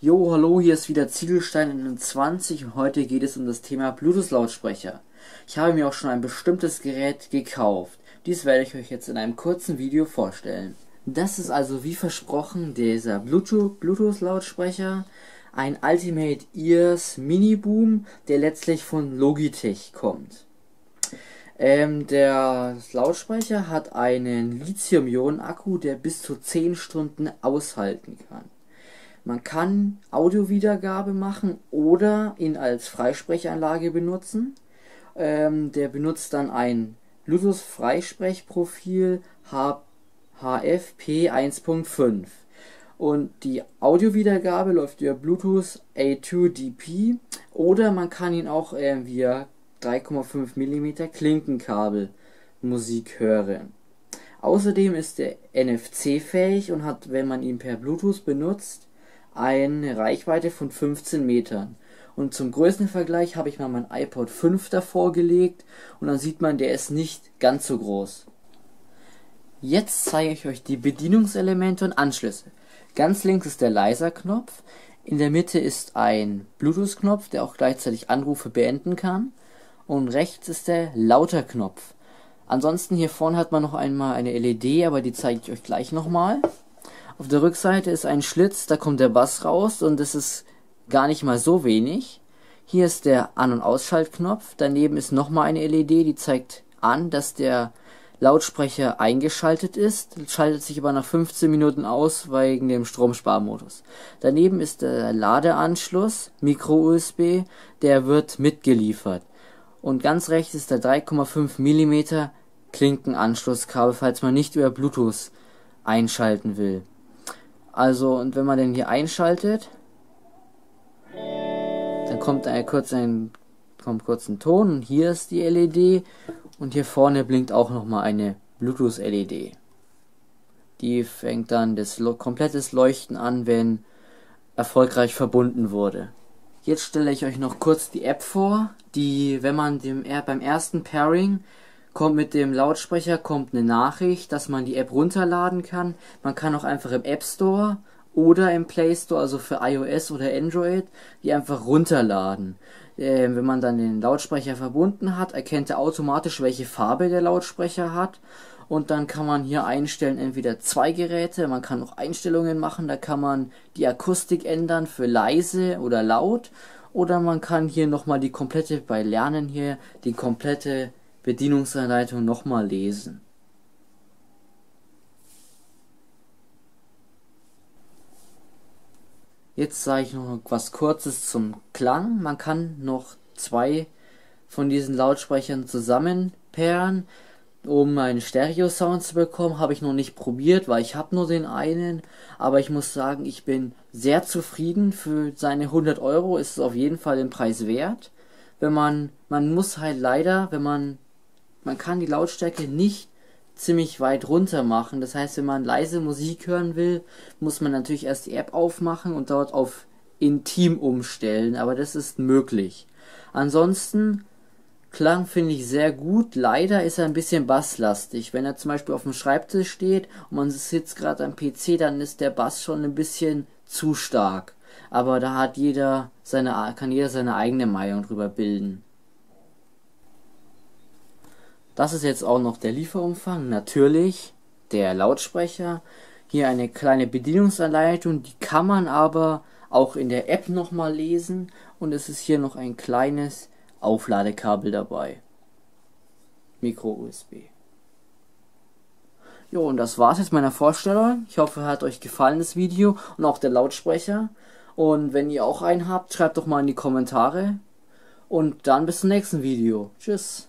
Jo, hallo, hier ist wieder Ziegelstein 20 und heute geht es um das Thema Bluetooth-Lautsprecher. Ich habe mir auch schon ein bestimmtes Gerät gekauft. Dies werde ich euch jetzt in einem kurzen Video vorstellen. Das ist also wie versprochen dieser Bluetooth-Lautsprecher, ein Ultimate Ears Mini Boom, der letztlich von Logitech kommt. Ähm, der Lautsprecher hat einen Lithium-Ionen-Akku, der bis zu 10 Stunden aushalten kann. Man kann Audiowiedergabe machen oder ihn als Freisprechanlage benutzen. Ähm, der benutzt dann ein Bluetooth-Freisprechprofil HFP 1.5. Und die Audiowiedergabe läuft über Bluetooth A2DP oder man kann ihn auch äh, via 3,5 mm Klinkenkabel Musik hören. Außerdem ist er NFC-fähig und hat, wenn man ihn per Bluetooth benutzt, eine Reichweite von 15 Metern. Und zum Größenvergleich habe ich mal mein iPod 5 davor gelegt und dann sieht man, der ist nicht ganz so groß. Jetzt zeige ich euch die Bedienungselemente und Anschlüsse. Ganz links ist der Leiser-Knopf, in der Mitte ist ein Bluetooth-Knopf, der auch gleichzeitig Anrufe beenden kann und rechts ist der Lauter-Knopf. Ansonsten hier vorne hat man noch einmal eine LED, aber die zeige ich euch gleich nochmal. Auf der Rückseite ist ein Schlitz, da kommt der Bass raus und das ist gar nicht mal so wenig. Hier ist der An- und Ausschaltknopf. Daneben ist nochmal eine LED, die zeigt an, dass der Lautsprecher eingeschaltet ist, schaltet sich aber nach 15 Minuten aus wegen dem Stromsparmodus. Daneben ist der Ladeanschluss, Micro-USB, der wird mitgeliefert. Und ganz rechts ist der 3,5 mm Klinkenanschlusskabel, falls man nicht über Bluetooth einschalten will. Also, und wenn man den hier einschaltet, dann kommt ein, kurz ein, kommt kurz ein Ton und hier ist die LED und hier vorne blinkt auch nochmal eine Bluetooth-LED. Die fängt dann das komplettes Leuchten an, wenn erfolgreich verbunden wurde. Jetzt stelle ich euch noch kurz die App vor, die, wenn man dem beim ersten Pairing kommt mit dem Lautsprecher kommt eine Nachricht, dass man die App runterladen kann. Man kann auch einfach im App Store oder im Play Store, also für iOS oder Android, die einfach runterladen. Ähm, wenn man dann den Lautsprecher verbunden hat, erkennt er automatisch, welche Farbe der Lautsprecher hat. Und dann kann man hier einstellen, entweder zwei Geräte, man kann auch Einstellungen machen, da kann man die Akustik ändern für leise oder laut. Oder man kann hier nochmal die komplette, bei Lernen hier, die komplette Bedienungsanleitung nochmal lesen. Jetzt sage ich noch was Kurzes zum Klang. Man kann noch zwei von diesen Lautsprechern zusammen pairen, um einen Stereo-Sound zu bekommen. Habe ich noch nicht probiert, weil ich habe nur den einen. Aber ich muss sagen, ich bin sehr zufrieden. Für seine 100 Euro ist es auf jeden Fall den Preis wert. Wenn man, man muss halt leider, wenn man man kann die Lautstärke nicht ziemlich weit runter machen. Das heißt, wenn man leise Musik hören will, muss man natürlich erst die App aufmachen und dort auf intim umstellen, aber das ist möglich. Ansonsten Klang finde ich sehr gut. Leider ist er ein bisschen basslastig. Wenn er zum Beispiel auf dem Schreibtisch steht und man sitzt gerade am PC, dann ist der Bass schon ein bisschen zu stark. Aber da hat jeder seine, kann jeder seine eigene Meinung drüber bilden. Das ist jetzt auch noch der Lieferumfang. Natürlich der Lautsprecher. Hier eine kleine Bedienungsanleitung, die kann man aber auch in der App nochmal lesen. Und es ist hier noch ein kleines Aufladekabel dabei. Micro-USB. Jo, und das war's jetzt meiner Vorstellung. Ich hoffe, hat euch gefallen das Video und auch der Lautsprecher. Und wenn ihr auch einen habt, schreibt doch mal in die Kommentare. Und dann bis zum nächsten Video. Tschüss.